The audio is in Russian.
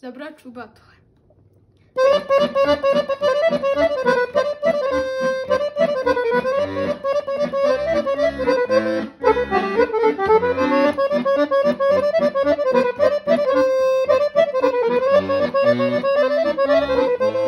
забрать Чубатова. Thank you.